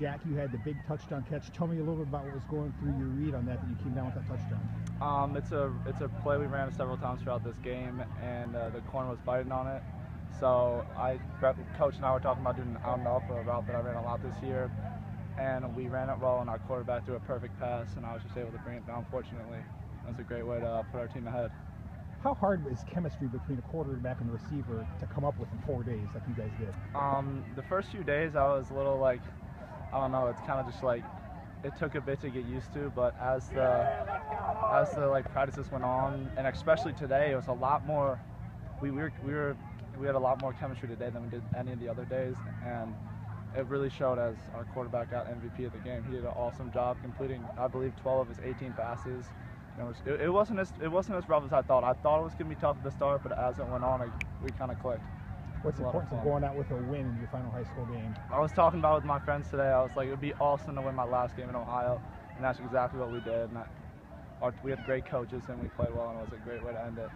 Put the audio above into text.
Jack, you had the big touchdown catch. Tell me a little bit about what was going through your read on that that you came down with that touchdown. Um, it's a it's a play we ran several times throughout this game, and uh, the corner was biting on it. So I, coach and I were talking about doing an out and up, a route that I ran a lot this year, and we ran it well, and our quarterback threw a perfect pass, and I was just able to bring it down. Fortunately, it was a great way to put our team ahead. How hard is chemistry between a quarterback and a receiver to come up with in four days, like you guys did? Um, the first few days, I was a little like, I don't know, it's kind of just like it took a bit to get used to, but as the as the like practices went on, and especially today, it was a lot more. We, we were we were we had a lot more chemistry today than we did any of the other days, and it really showed as our quarterback got MVP of the game. He did an awesome job completing, I believe, 12 of his 18 passes. It, was, it, it, wasn't as it wasn't as rough as I thought. I thought it was gonna be tough at the start, but as it went on, it, we kind of clicked. What's the importance of, of going out with a win in your final high school game? I was talking about with my friends today. I was like, it would be awesome to win my last game in Ohio, and that's exactly what we did. And I, our, we had great coaches, and we played well, and it was a great way to end it.